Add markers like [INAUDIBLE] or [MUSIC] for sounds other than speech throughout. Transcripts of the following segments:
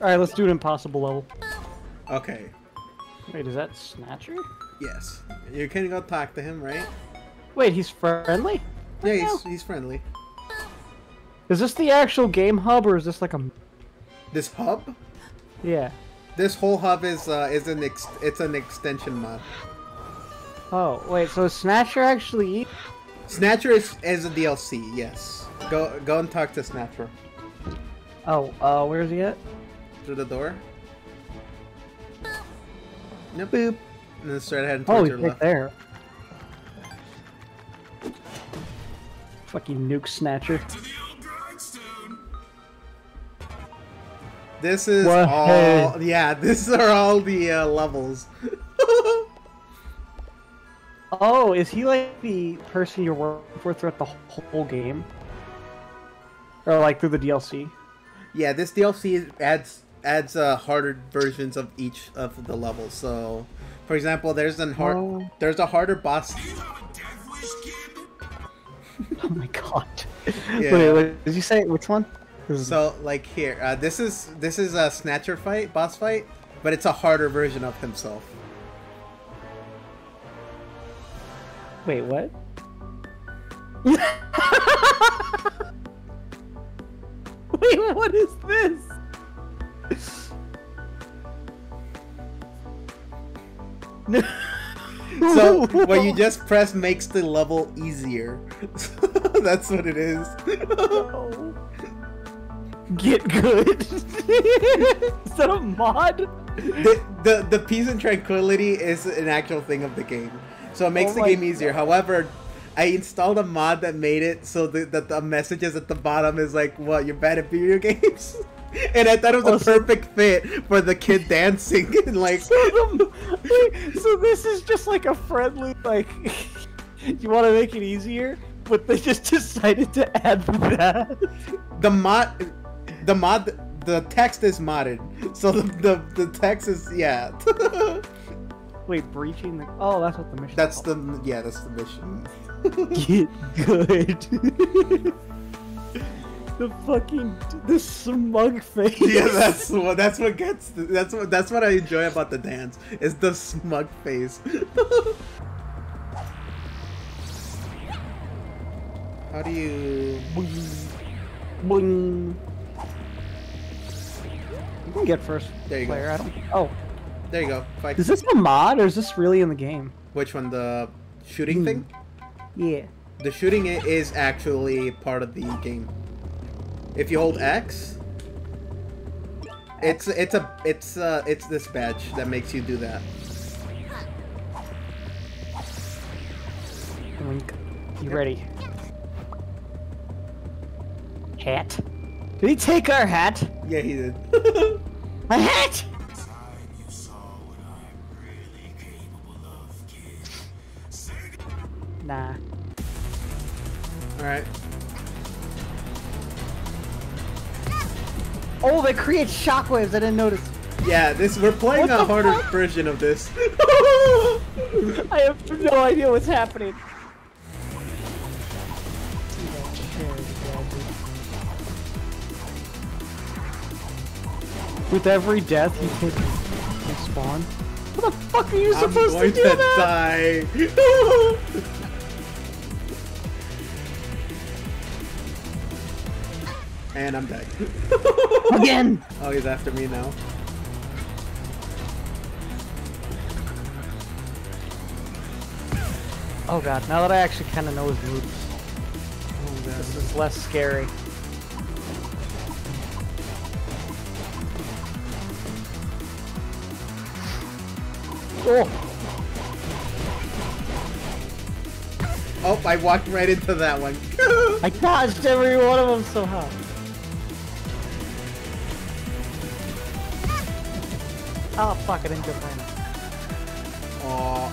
Alright, let's do an impossible level. Okay. Wait, is that Snatcher? Yes. You can go talk to him, right? Wait, he's friendly? Yeah, he's, he's friendly. Is this the actual game hub or is this like a... This hub? Yeah. This whole hub is uh, is an ex it's an extension mod. Oh, wait, so is Snatcher actually... Snatcher is, is a DLC, yes. Go go and talk to Snatcher. Oh, uh, where's he at? Through the door. Nope. Boop. And then straight ahead and Oh, towards he's your left. there. Fucking nuke Snatcher. This is What? all yeah, [LAUGHS] these are all the uh, levels. [LAUGHS] Oh, is he like the person you're working for throughout the whole game? Or like through the DLC? yeah, this DLC adds adds uh, harder versions of each of the levels. So, for example, there's an hard Oh. there's a harder boss. [LAUGHS] Oh my god. Yeah. Wait, wait, did you say which one? So like here, uh, this is this is a snatcher fight, boss fight, but it's a harder version of himself. Wait, what? [LAUGHS] [LAUGHS] Wait, what is this? [LAUGHS] So what you [LAUGHS] just press makes the level easier. [LAUGHS] That's what it is. Get good. is that a mod? the, the the peace and tranquility is an actual thing of the game, so it makes Oh the game easier. However, I installed a mod that made it so that the, the messages at the bottom is like, "What you're bad at video games," [LAUGHS] and I thought it was a perfect fit for the kid dancing and like. [LAUGHS] So, so this is just like a friendly like. [LAUGHS] you want to make it easier, but they just decided to add that. the mod the mod the text is modded so the the, the text is yeah Wait, breaching the. Oh, that's what the mission. that's the yeah that's the mission Get good. The fucking the smug face. yeah that's what that's what gets that's what that's what i enjoy about the dance is the smug face [LAUGHS] how do you Boing. You can get first There you go. player. I don't. Oh, there you go fight is this a mod or is this really in the game? which one the shooting thing hmm. Yeah. the shooting is actually part of the game if you hold x it's it's a it's uh it's this badge that makes you do that Link. You ready? Hat. Did he take our hat? yeah he did [LAUGHS] A hat! Nah. all Oh, they create shockwaves. I didn't notice. yeah this we're playing What a the harder fuck? version of this [LAUGHS] I have no idea what's happening. With every death, you take respawn. What the fuck are you i'm supposed going to do to that? die [LAUGHS] [LAUGHS] and i'm dead [LAUGHS] Again! oh he's after me now Oh god, now that I actually kind of know his moves, oh, this is less scary. Oh! oh i walked right into that one [LAUGHS] I dodged every one of them somehow. Oh fuck, I didn't jump right enough. oh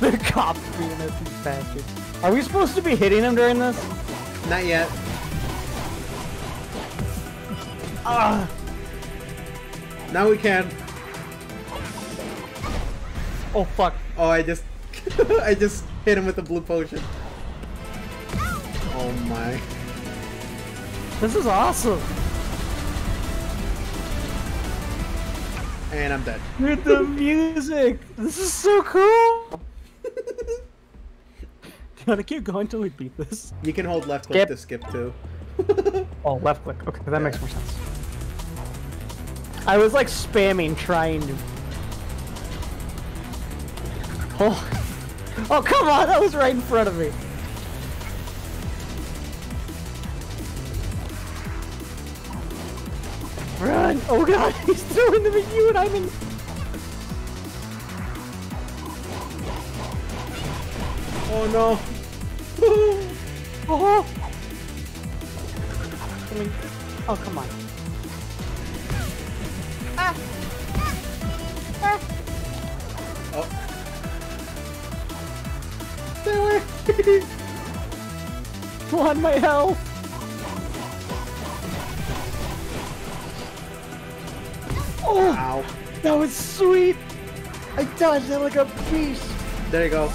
They're cops being at these bastards. Are we supposed to be hitting him during this? not yet Ah! now we can Oh fuck. Oh, I just, [LAUGHS] I just hit him with a blue potion. Oh my. This is awesome. And I'm dead. Dude, the music! This is so cool! [LAUGHS] Gotta keep going till we beat this. You can hold left click Skip. to skip too. [LAUGHS] Oh, left click. Okay, that makes more sense. I was like spamming trying to. [LAUGHS] Oh. Oh, come on! That was right in front of me. Oh god, [LAUGHS] he's throwing them at you and I'm in. Oh no. [LAUGHS] Oh! I mean, oh, come on. Ah! Ah! oh. Stay away. [LAUGHS] Come on, my health! That was sweet! I dodged it like a beast! There you go.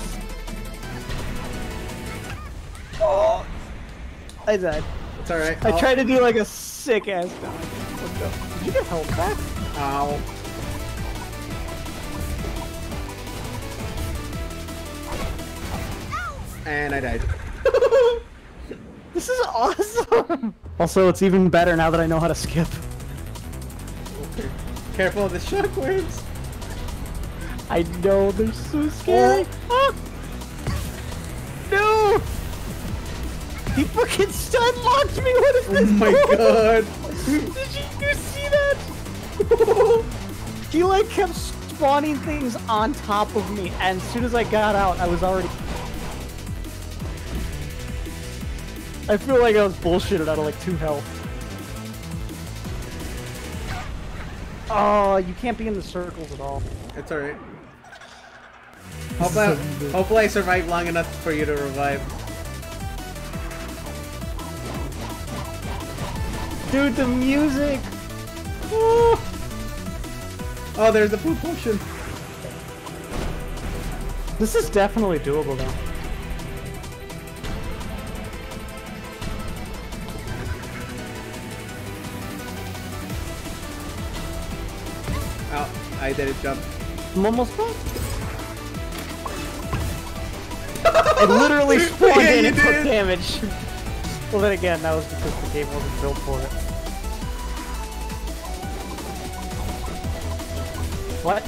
Oh! I died. It's alright. I Oh. tried to do like a sick ass dodge. Let's go. Did you get health back? Ow. And I died. [LAUGHS] This is awesome! Also, it's even better now that I know how to skip. Careful of the shockwaves. I know they're so scary. Ah! No! He fucking stun locked me. What is this? Oh this? my god. Did you, you see that? he like kept spawning things on top of me, and as soon as I got out, I was already. I feel like I was bullshitted out of like two health. Oh, you can't be in the circles at all. It's alright. Hopefully, hopefully I survive long enough for you to revive. Dude, the music! Oh, oh there's the food potion. This is definitely doable though. I did it jump. I'm almost back. [LAUGHS] I literally spawned Yeah, in and took damage. Well, then again, that was because the game wasn't built for it. What?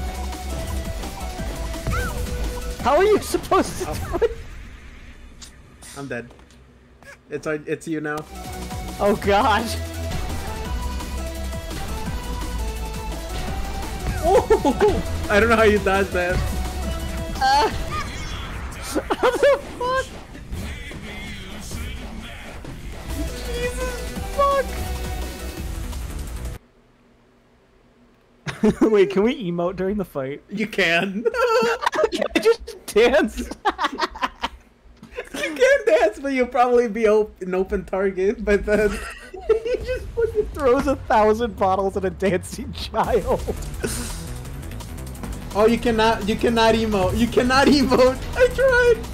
How are you supposed to oh. do it? I'm dead. It's it's you now. Oh gosh. Oh, [LAUGHS] I don't know how you dodged that. Uh, how the fuck? Jesus [LAUGHS] fuck! Wait, can we emote during the fight? You can. [LAUGHS] Can I just dance? you can dance, but you'll probably be op- an open target. But then, he [LAUGHS] just fucking throws a thousand bottles at a dancing child. oh, you cannot. You cannot emote. You cannot emote. I tried.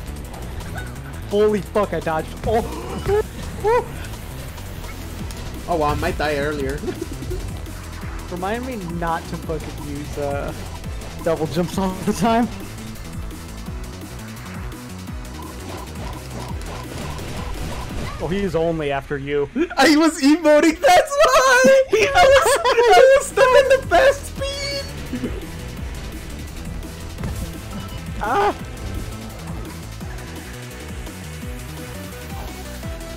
Holy fuck, I dodged. Oh. Oh wow, I might die earlier. [LAUGHS] Remind me not to fucking use uh, double jumps all the time. Oh, he's only after you. [LAUGHS] I was emoting. That's why. I was. I was [LAUGHS] still in the best speed. Ah!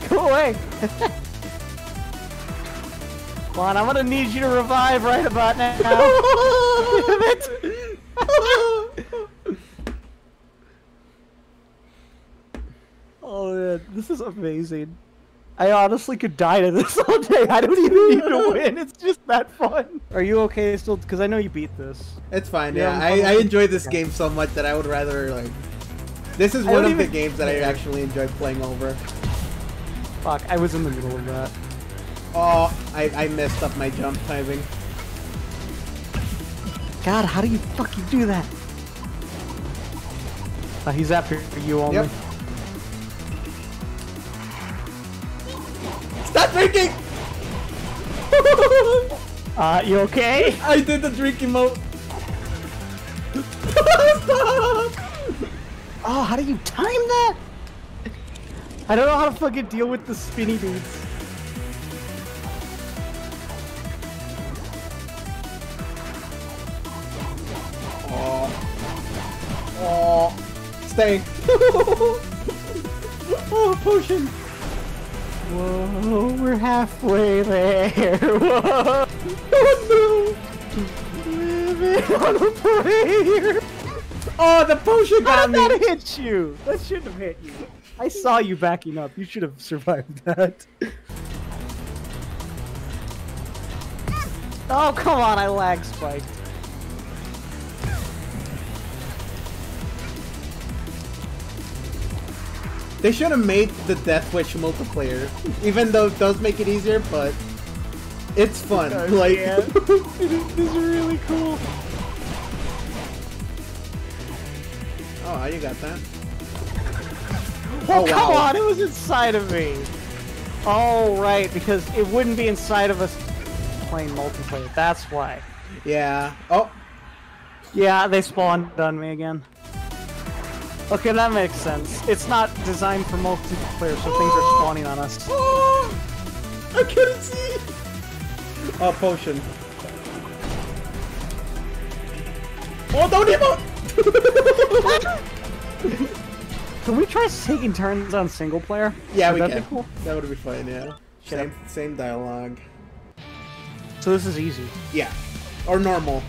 Go away! [LAUGHS] Come on, I'm gonna need you to revive right about now. [LAUGHS] Damn it! oh man, this is amazing. I honestly could die to this [LAUGHS] all day. I don't even need to [LAUGHS] win. It's just that fun. Are you okay still? Because I know you beat this. It's fine. Yeah, Yeah, I'm I, fine I with- enjoy this game so much that I would rather like. This is one don't of the games that I actually enjoy playing over. Fuck, I was in the middle of that. Oh, I, I messed up my jump timing. God, how do you fucking do that? Uh, he's after you only. Yep. Drinking! [LAUGHS] Uh, you okay? I did the drink emote. [LAUGHS] Oh, how do you time that? I don't know how to fucking deal with the spinny dudes. Oh. Oh. Stay. [LAUGHS] Oh, potion! Whoa, we're halfway there. [LAUGHS] Whoa. Oh no! Living on a prayer. Oh, the potion How got did me. that hit you? That shouldn't have hit you. I saw you backing up. You should have survived that. Oh, come on, I lag spiked. They should have made the Death Wish multiplayer, even though it does make it easier, but it's fun. Oh, like, yeah. [LAUGHS] this is really cool. oh, you got that. Oh, Oh, come wow. on, it was inside of me. Oh, right, because it wouldn't be inside of us playing multiplayer. That's why. Yeah. Oh, Yeah, they spawned on me again. Okay, that makes sense. It's not designed for multiplayer, so things are spawning on us. oh, I couldn't see. Oh, potion. Oh, don't emote. [LAUGHS] Can we try taking turns on single player? yeah, Would we that can. cool? That would be fun. Yeah. Same, same dialogue. So this is easy. Yeah. Or normal.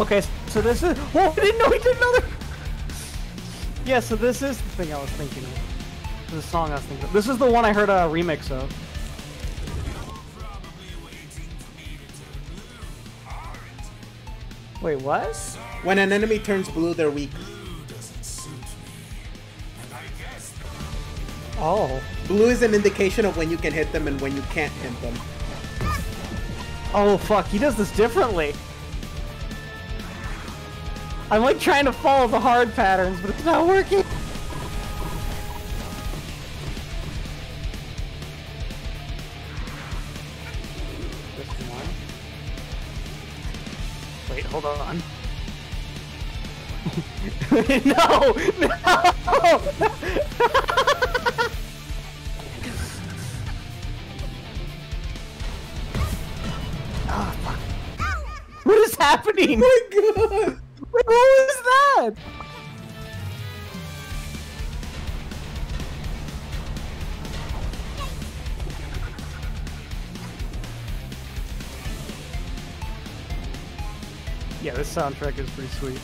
Okay, so this is. Oh, I didn't know he did another. Yeah, so this is the thing I was thinking of. The song I was thinking of. This is the one I heard a remix of. Wait, what? When an enemy turns blue, they're weak. Oh. Blue is an indication of when you can hit them and when you can't hit them. Oh, fuck, he does this differently. I'm like trying to follow the hard patterns, but it's not working. Wait, hold on. [LAUGHS] no! No! Ah, fuck. What is happening? Oh my god! [LAUGHS] What was that? Yeah, this soundtrack is pretty sweet.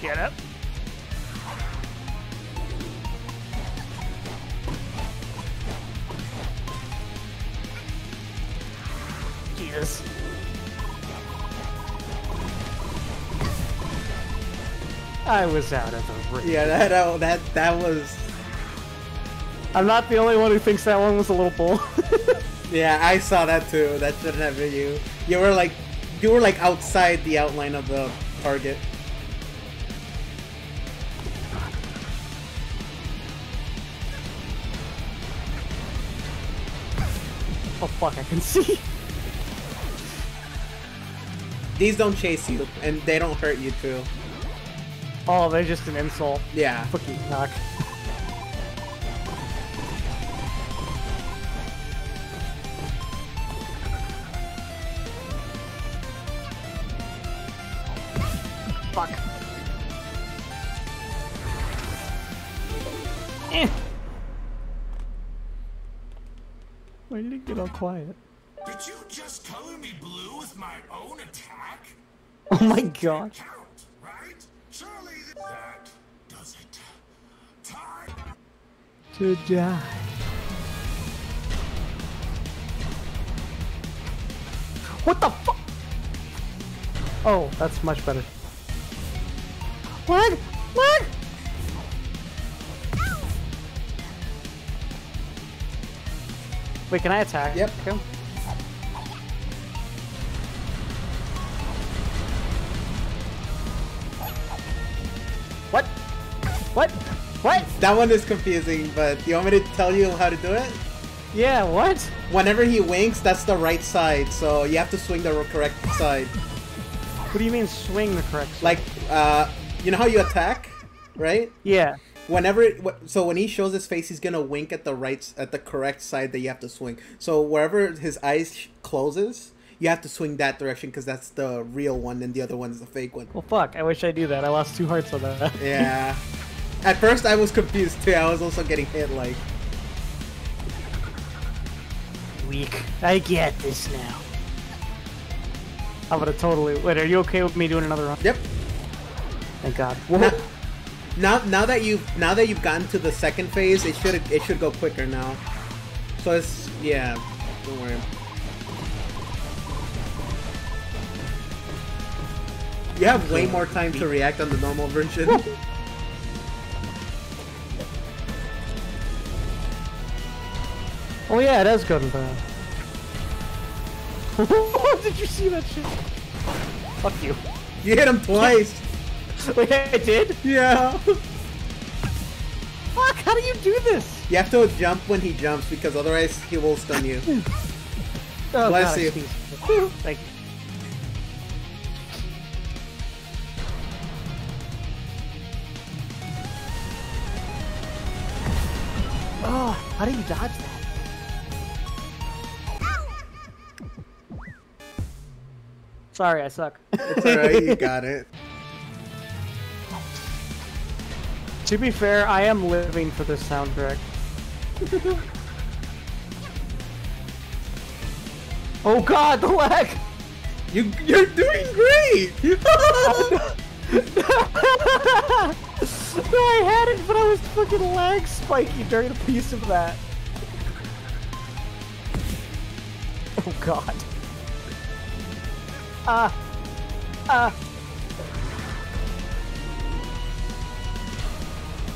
Get up. Jesus. I was out of the ring. Yeah, that that that, that was. I'm not the only one who thinks that one was a little bull. [LAUGHS] Yeah, I saw that too. That shouldn't have been you. You were like, you were like outside the outline of the target. oh fuck, I can see. These don't chase you, and they don't hurt you too. Oh, they're just an insult. Yeah. Fuck you, cock. Fuck. Eh. Why did it get all quiet? Did you just color me blue with my own attack? Oh my god. To die. What the fuck? Oh, that's much better. What? What? Wait, can I attack? Yep. him? That one is confusing, but you want me to tell you how to do it? Yeah, what? Whenever he winks, that's the right side, so you have to swing the correct side. What do you mean swing the correct side? Like, uh, you know how you attack, right? yeah. Whenever, wh- so when he shows his face, he's gonna wink at the right, at the correct side that you have to swing. So wherever his eyes closes, you have to swing that direction because that's the real one, and the other one is the fake one. Well, fuck. I wish I knew that. I lost two hearts on that. Yeah. [LAUGHS] At first, I was confused too. I was also getting hit like. Weak. I get this now. I'm gonna totally. Wait, are you okay with me doing another run? Yep. Thank God. Now, now, now that you've now that you've gotten to the second phase, it should it should go quicker now. So it's yeah. Don't worry. You have way more time to react on the normal version. Oh yeah, it has gotten bad. [LAUGHS] did you see that shit? Fuck you. you hit him twice. [LAUGHS] Wait, I did? Yeah. [LAUGHS] Fuck, how do you do this? You have to jump when he jumps because otherwise he will stun you. Oh, Bless God, you. Thank you. Oh, how do you dodge that? Sorry, I suck. It's alright, you got it. to be fair, I am living for this soundtrack. [LAUGHS] oh god, the lag! You you're doing great. no, [LAUGHS] I had it, but I was fucking lag spiky during a piece of that. Oh god. Ah. Ah.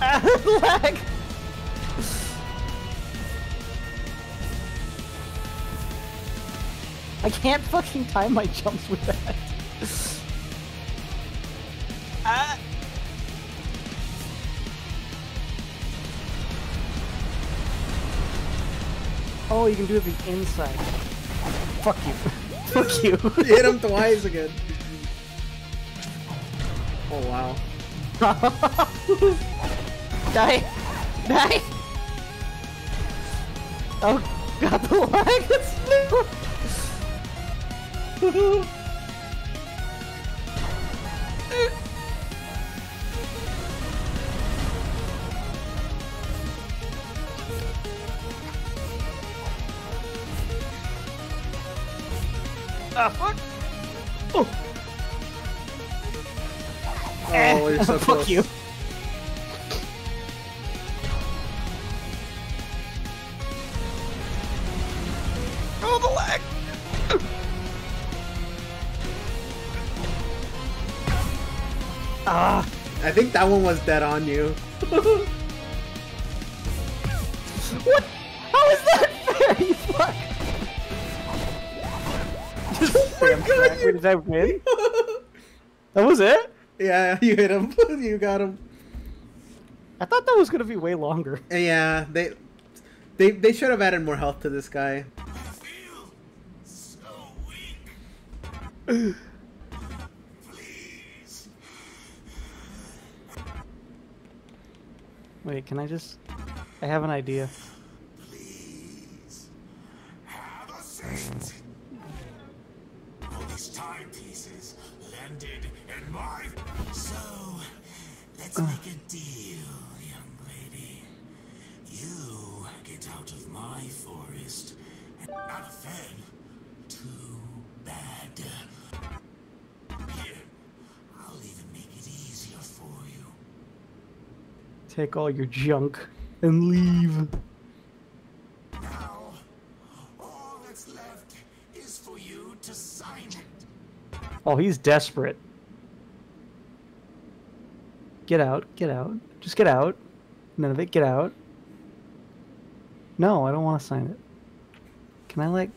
Ah, [LAUGHS] lag! I can't fucking time my jumps with that. ah. Oh, you can do it the inside. Fuck you. [LAUGHS] Fuck you. you [LAUGHS] hit him twice again. Oh wow. [LAUGHS] Die! Die! Oh god, the lag is that one was dead on you. [LAUGHS] What? How is that fair, [LAUGHS] you fuck? Damn oh God, crack. Wait, did I win? [LAUGHS] That was it? Yeah, you hit him. you got him. I thought that was gonna be way longer. Yeah, they they they should have added more health to this guy. I feel so weak. Please. Wait, can I just... I have an idea. Please. Have a seat. All these timepieces landed in my. So, let's make a deal, young lady. You get out of my forest. And not a fan. Too bad. Here, I'll even make it easier for you. Take all your junk and leave. Now, all that's left is for you to sign it. Oh, he's desperate. Get out, get out. Just get out. None of it, get out. No, I don't want to sign it. Can I, like...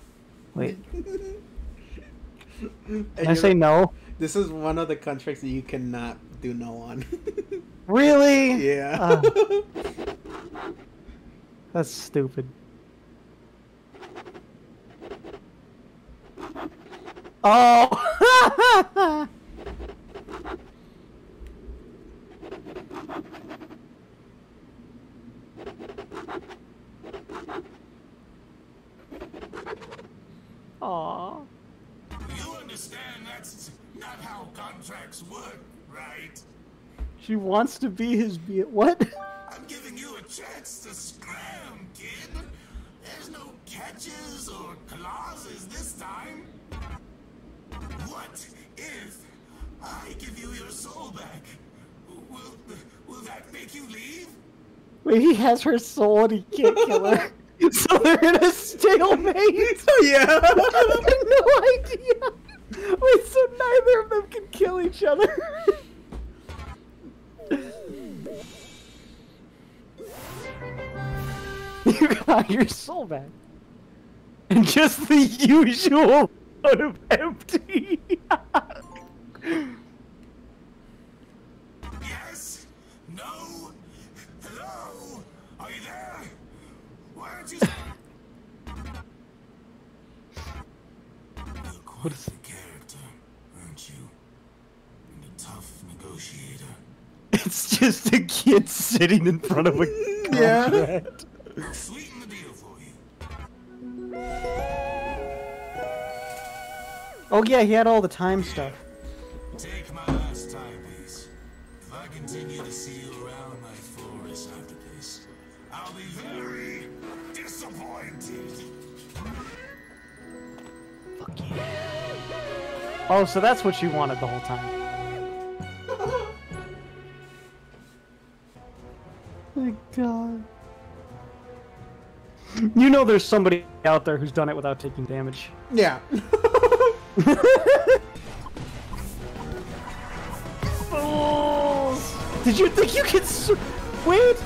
Wait, [LAUGHS] And can I you're- say no? This is one of the contracts that you cannot do no on. [LAUGHS] Really? yeah. Ah, [LAUGHS] that's stupid. Oh! [LAUGHS] Aww. You understand that's not how contracts work, right? She wants to be his be what? I'm giving you a chance to scram, kid. There's no catches or clauses this time. What if I give you your soul back? Will, will that make you leave? Wait, he has her soul and he can't kill her. [LAUGHS] so they're in a stalemate. [LAUGHS] yeah. [LAUGHS] I have no idea. Wait, so neither of them can kill each other. [LAUGHS] you got your soul back. And just the usual out of empty. [LAUGHS] Yes? No? Hello? Are you there? Why aren't you? [LAUGHS] You're quite the character, aren't you? And a tough negotiator. it's just a kid sitting in front of a Yeah. Contract. I'll sweeten the deal for you. Oh yeah, he had all the time stuff. Take my last timepiece. If I continue to see you around my forest after this, I'll be very disappointed. Oh, so that's what you wanted the whole time. [LAUGHS] My god. You know there's somebody out there who's done it without taking damage. Yeah. Fools! Did you think you could s- wait?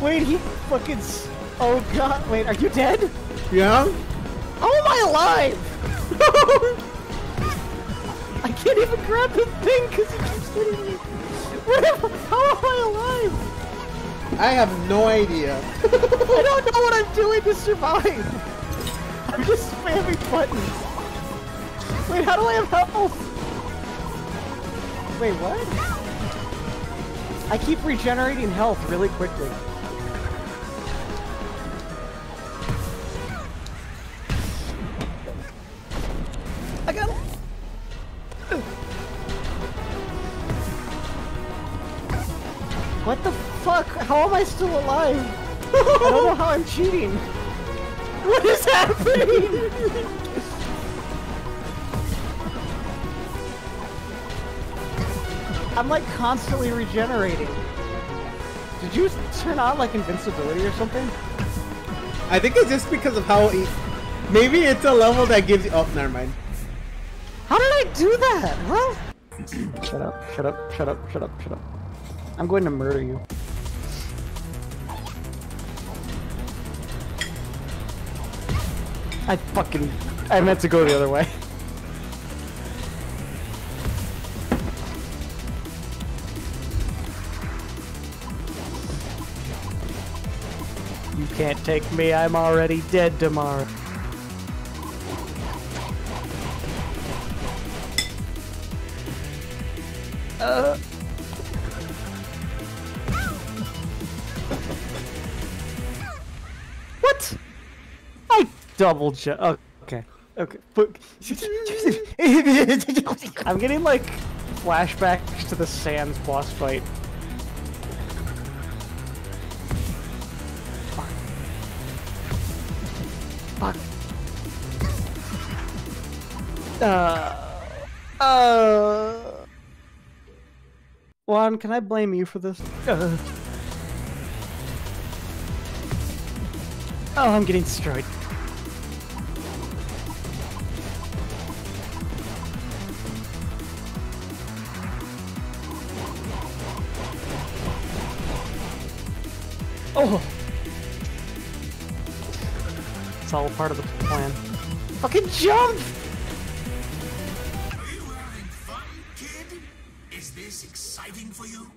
Wait, he fucking. s- Oh god! Wait, are you dead? Yeah. How am I alive? [LAUGHS] I can't even grab the thing because he keeps hitting me. What am, how am I alive? I have no idea. [LAUGHS] I don't know what I'm doing to survive. I'm just spamming buttons. Wait, how do I have health? Wait, what? I keep regenerating health really quickly. How am I still alive? I don't know how I'm cheating. [LAUGHS] What is happening? I'm like constantly regenerating. Did you turn on like invincibility or something? I think it's just because of how. E- Maybe it's a level that gives you. Oh, never mind. How did I do that? Huh? shut up, shut up, shut up, shut up, shut up. I'm going to murder you. I fucking... I meant to go the other way. You can't take me, I'm already dead tomorrow. Uh... double jump. Oh, okay. Okay. But [LAUGHS] I'm getting like flashbacks to the Sans boss fight. Fuck. Fuck. Uh. Uh. Juan, can I blame you for this? Uh. Oh, I'm getting destroyed. Oh! It's all part of the plan. Fucking jump! Are you having fun, kid? Is this exciting for you?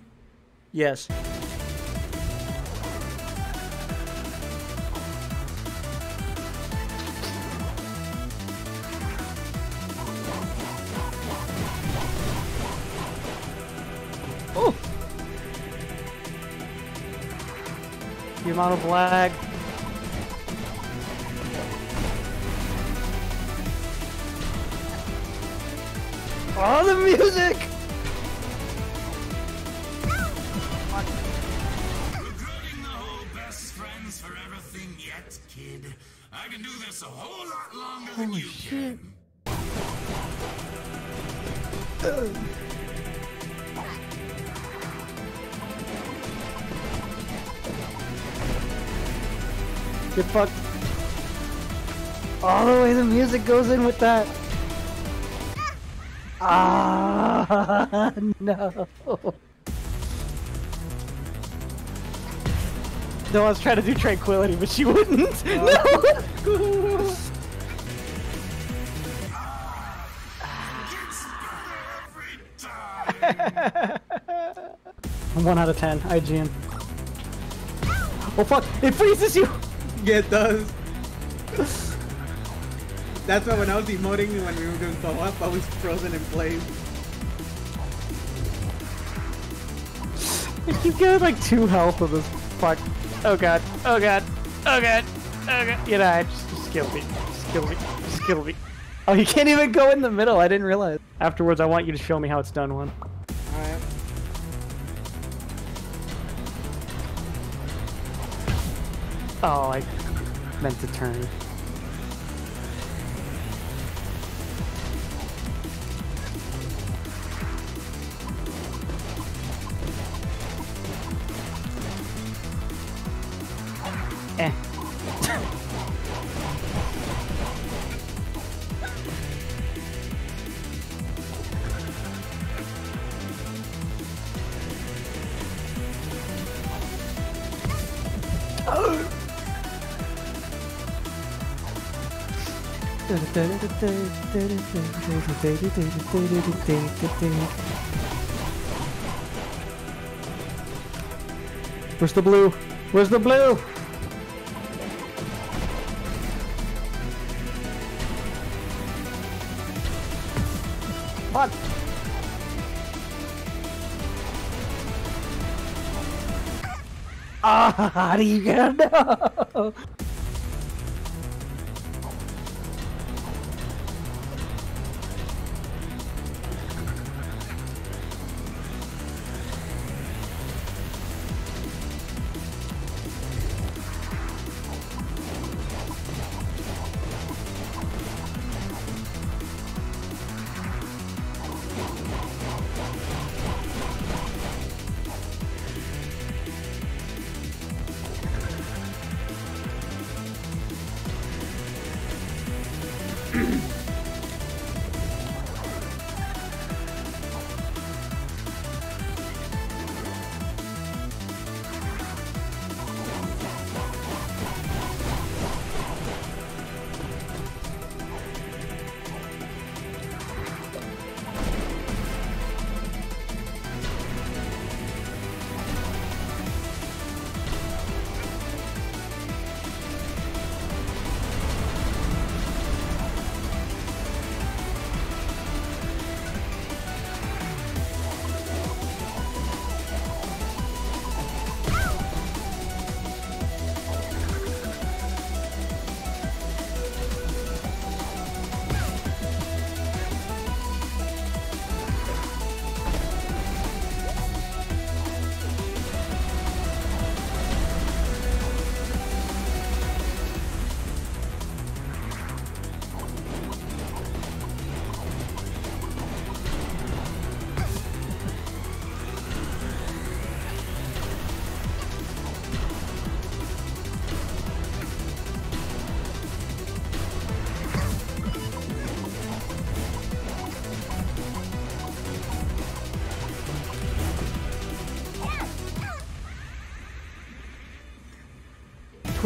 Yes. The amount of lag. Oh, the music! Regretting the whole best friends forever thing yet, kid. I can do this a whole lot longer than you can. [LAUGHS] Get fucked. All the way the music goes in with that. Ah, [LAUGHS] no. No, I was trying to do tranquility, but she wouldn't. [LAUGHS] No. I'm [LAUGHS] one out of ten. IGN. Oh fuck! It freezes you. It does. That's why when I was emoting when we were doing co-op, I was frozen in place. I keep getting like two health of this fuck. Oh god. Oh god. Oh god. Oh god. You know, just, just kill me. Just kill me. Just kill me. Oh, you can't even go in the middle. I didn't realize. Afterwards, I want you to show me how it's done. One. Alright. Oh, I meant to turn. Eh. Where's the blue? Where's the blue? What? [LAUGHS] Ah, how do you get no?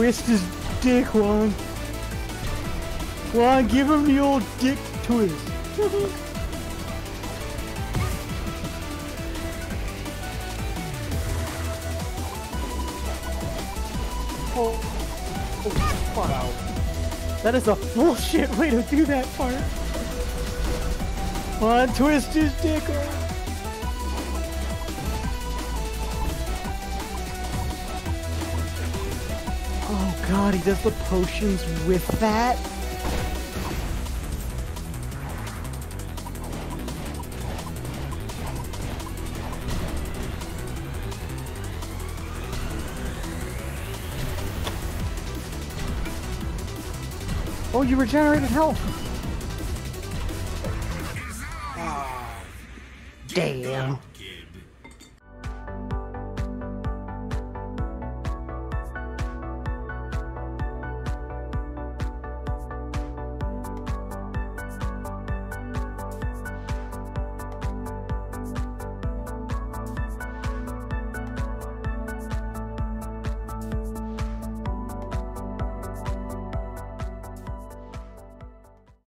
Twist his dick, Juan. Juan, give him the old dick twist. oh, oh, fuck. That is a bullshit way to do that part. Juan, twist his dick. off. God, he does the potions with that? Oh, you regenerated health. Ah, damn.